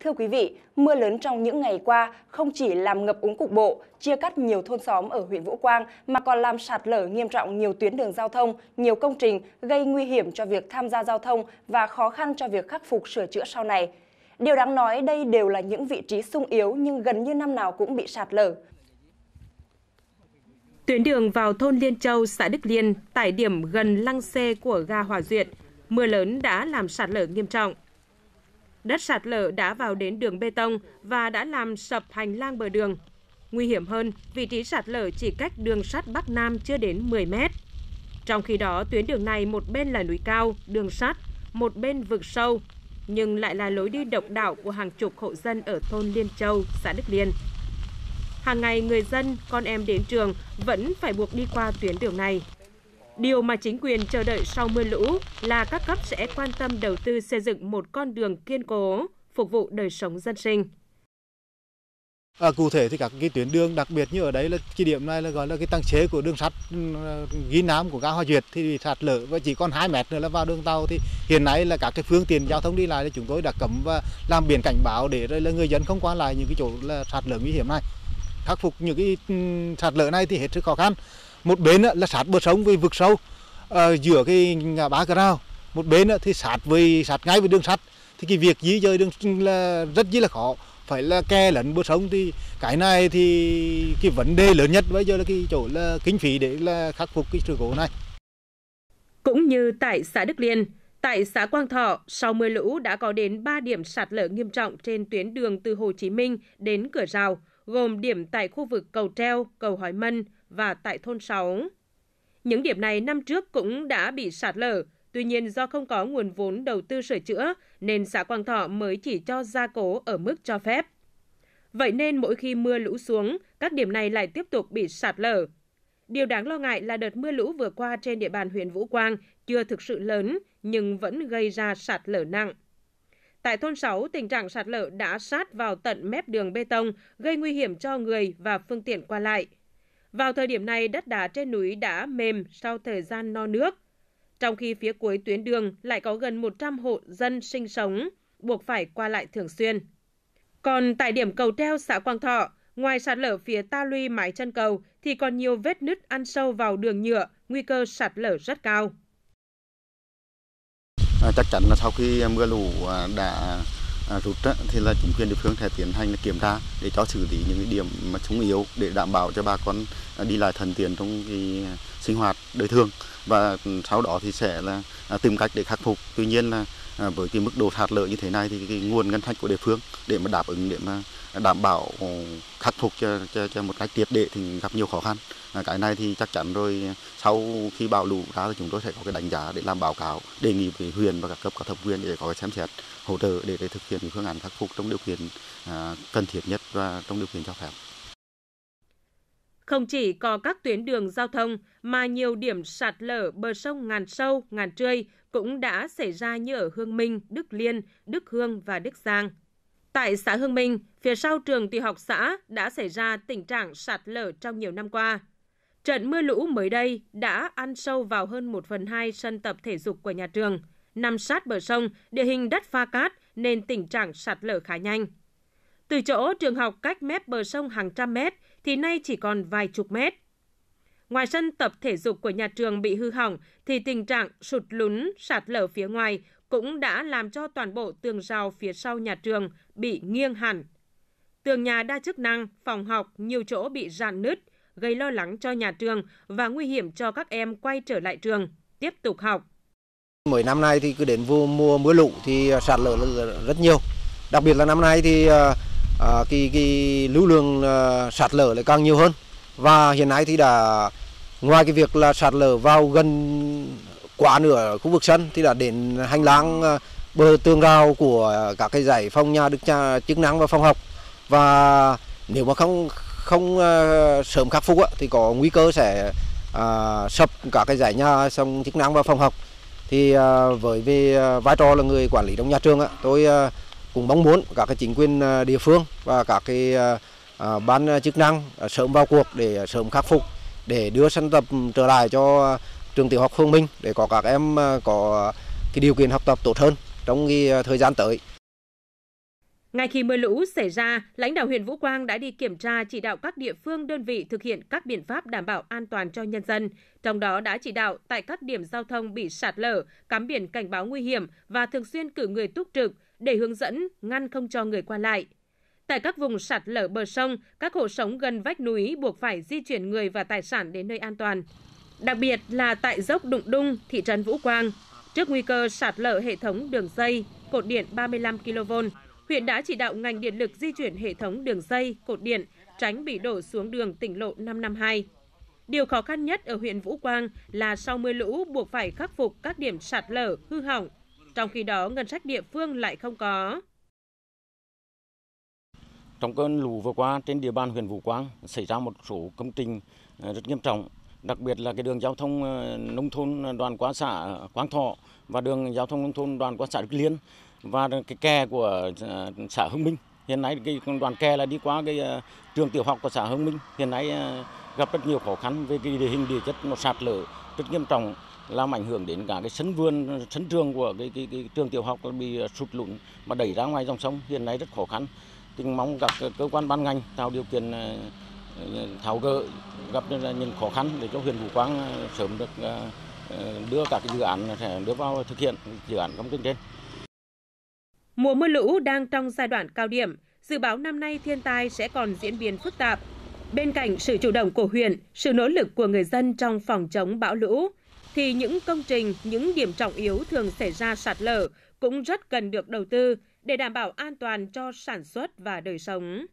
Thưa quý vị, mưa lớn trong những ngày qua không chỉ làm ngập úng cục bộ, chia cắt nhiều thôn xóm ở huyện Vũ Quang mà còn làm sạt lở nghiêm trọng nhiều tuyến đường giao thông, nhiều công trình, gây nguy hiểm cho việc tham gia giao thông và khó khăn cho việc khắc phục sửa chữa sau này. Điều đáng nói đây đều là những vị trí sung yếu nhưng gần như năm nào cũng bị sạt lở. Tuyến đường vào thôn Liên Châu, xã Đức Liên, tại điểm gần lăng xe của ga Hòa Duyệt, mưa lớn đã làm sạt lở nghiêm trọng. Đất sạt lở đã vào đến đường bê tông và đã làm sập hành lang bờ đường. Nguy hiểm hơn, vị trí sạt lở chỉ cách đường sắt Bắc Nam chưa đến 10 mét. Trong khi đó, tuyến đường này một bên là núi cao, đường sắt, một bên vực sâu, nhưng lại là lối đi độc đạo của hàng chục hộ dân ở thôn Liên Châu, xã Đức Liên. Hàng ngày người dân, con em đến trường vẫn phải buộc đi qua tuyến đường này. Điều mà chính quyền chờ đợi sau mưa lũ là các cấp sẽ quan tâm đầu tư xây dựng một con đường kiên cố, phục vụ đời sống dân sinh. À, cụ thể thì các cái tuyến đường đặc biệt như ở đấy là cái điểm này là gọi là cái tăng chế của đường sắt ừ, ghi nám của ga hoa Duyệt thì sạt lở và chỉ còn 2 mét nữa là vào đường tàu. Thì hiện nay là các cái phương tiện giao thông đi lại thì chúng tôi đã cấm và làm biển cảnh báo để là người dân không qua lại những cái chỗ là sạt lở nguy hiểm này. Khắc phục những cái ừ, sạt lở này thì hết sức khó khăn một bên là sát bờ sông với vực sâu ờ, giữa cái ngã ba cà rào một bên thì sát với sát ngay với đường sắt. Thì cái việc di dời đường là rất là khó. Phải là kè lẫn bờ sông thì cái này thì cái vấn đề lớn nhất. Bây giờ là cái chỗ là kinh phí để là khắc phục cái sự cố này. Cũng như tại xã Đức Liên, tại xã Quang Thọ, sau mưa lũ đã có đến 3 điểm sạt lở nghiêm trọng trên tuyến đường từ Hồ Chí Minh đến Cửa Rào, gồm điểm tại khu vực cầu Treo, cầu Hói Mân và tại thôn 6. Những điểm này năm trước cũng đã bị sạt lở, tuy nhiên do không có nguồn vốn đầu tư sửa chữa nên xã Quang Thọ mới chỉ cho gia cố ở mức cho phép. Vậy nên mỗi khi mưa lũ xuống, các điểm này lại tiếp tục bị sạt lở. Điều đáng lo ngại là đợt mưa lũ vừa qua trên địa bàn huyện Vũ Quang chưa thực sự lớn nhưng vẫn gây ra sạt lở nặng. Tại thôn 6, tình trạng sạt lở đã sát vào tận mép đường bê tông, gây nguy hiểm cho người và phương tiện qua lại. Vào thời điểm này, đất đá trên núi đã mềm sau thời gian no nước. Trong khi phía cuối tuyến đường lại có gần 100 hộ dân sinh sống, buộc phải qua lại thường xuyên. Còn tại điểm cầu treo xã Quang Thọ, ngoài sạt lở phía ta luy mái chân cầu thì còn nhiều vết nứt ăn sâu vào đường nhựa, nguy cơ sạt lở rất cao. À, chắc chắn là sau khi mưa lũ à, đã À, rút thì là chính quyền địa phương sẽ tiến hành kiểm tra để cho xử lý những cái điểm mà sung yếu để đảm bảo cho bà con à, đi lại thuận tiện trong cái sinh hoạt đời thường. Và ừ, sau đó thì sẽ là à, tìm cách để khắc phục. Tuy nhiên là với cái mức độ sạt lở như thế này thì cái nguồn ngân sách của địa phương để mà đáp ứng để mà đảm bảo ừ, khắc phục cho, cho, cho một cách triệt để thì gặp nhiều khó khăn. Ờ, cái này thì chắc chắn rồi sau khi bão lũ ra thì chúng tôi sẽ có cái đánh giá để làm báo cáo đề nghị với huyện và các cấp có thẩm quyền để có cái xem xét hỗ trợ để, để thực hiện phương án khắc phục trong điều kiện à, cần thiết nhất và trong điều kiện cho phép. Không chỉ có các tuyến đường giao thông mà nhiều điểm sạt lở bờ sông Ngàn Sâu, Ngàn Trươi cũng đã xảy ra như ở Hương Minh, Đức Liên, Đức Hương và Đức Giang. Tại xã Hương Minh, phía sau trường tiểu học xã đã xảy ra tình trạng sạt lở trong nhiều năm qua. Trận mưa lũ mới đây đã ăn sâu vào hơn 1 phần 2 sân tập thể dục của nhà trường. Nằm sát bờ sông, địa hình đất pha cát nên tình trạng sạt lở khá nhanh. Từ chỗ trường học cách mép bờ sông hàng trăm mét thì nay chỉ còn vài chục mét. Ngoài sân tập thể dục của nhà trường bị hư hỏng thì tình trạng sụt lún, sạt lở phía ngoài cũng đã làm cho toàn bộ tường rào phía sau nhà trường bị nghiêng hẳn. Tường nhà đa chức năng, phòng học nhiều chỗ bị rạn nứt, gây lo lắng cho nhà trường và nguy hiểm cho các em quay trở lại trường, tiếp tục học. Mỗi năm nay thì cứ đến mùa, mùa mưa lũ thì à, sạt lở rất nhiều. Đặc biệt là năm nay thì à, à, cái, cái lưu lượng à, sạt lở lại càng nhiều hơn. Và hiện nay thì đã ngoài cái việc là sạt lở vào gần quá nửa khu vực sân thì đã đến hành lang à, bờ tường rào của các cái giải phòng nhà được chức năng và phòng học và nếu mà không không ờ, sớm khắc phục thì có nguy cơ sẽ ờ, sập cả cái giải nhà xong chức năng và phòng học thì ờ, với về vai trò là người quản lý trong nhà trường tôi cũng mong muốn các cái chính quyền địa phương và các cái ban chức năng sớm vào cuộc để sớm khắc phục, để đưa sân tập trở lại cho trường tiểu học Phương Minh để có các em có cái điều kiện học tập tốt hơn trong cái thời gian tới. Ngay khi mưa lũ xảy ra, lãnh đạo huyện Vũ Quang đã đi kiểm tra chỉ đạo các địa phương đơn vị thực hiện các biện pháp đảm bảo an toàn cho nhân dân. Trong đó đã chỉ đạo tại các điểm giao thông bị sạt lở, cắm biển cảnh báo nguy hiểm và thường xuyên cử người túc trực để hướng dẫn, ngăn không cho người qua lại. Tại các vùng sạt lở bờ sông, các hộ sống gần vách núi buộc phải di chuyển người và tài sản đến nơi an toàn. Đặc biệt là tại dốc Đụng Đung, thị trấn Vũ Quang, trước nguy cơ sạt lở hệ thống đường dây, cột điện 35 kV, huyện đã chỉ đạo ngành điện lực di chuyển hệ thống đường dây, cột điện, tránh bị đổ xuống đường tỉnh lộ 552. Điều khó khăn nhất ở huyện Vũ Quang là sau mưa lũ buộc phải khắc phục các điểm sạt lở, hư hỏng. Trong khi đó, ngân sách địa phương lại không có. Trong cơn lũ vừa qua trên địa bàn huyện Vũ Quang xảy ra một số công trình ờ, rất nghiêm trọng, đặc biệt là cái đường giao thông ờ, nông thôn ờ, đoàn qua xã Quang Thọ và đường giao thông nông thôn đoàn qua xã Đức Liên và cái kè của ờ, xã Hưng Minh. Hiện nay cái đoàn kè là đi qua cái ờ, trường tiểu học của xã Hưng Minh. Hiện nay ờ, gặp rất nhiều khó khăn về cái địa hình địa chất nó sạt lở rất nghiêm trọng làm ảnh hưởng đến cả cái sân vườn sân trường của cái, cái, cái trường tiểu học bị sụt lún mà đẩy ra ngoài dòng sông hiện nay rất khó khăn tình mong các cơ quan ban ngành tạo điều kiện tháo gỡ gặp những khó khăn để cho huyện Vũ Quang sớm được đưa các dự án sẽ đưa vào thực hiện dự án công trình trên. Mùa mưa lũ đang trong giai đoạn cao điểm, dự báo năm nay thiên tai sẽ còn diễn biến phức tạp. Bên cạnh sự chủ động của huyện, sự nỗ lực của người dân trong phòng chống bão lũ, thì những công trình, những điểm trọng yếu thường xảy ra sạt lở cũng rất cần được đầu tư để đảm bảo an toàn cho sản xuất và đời sống.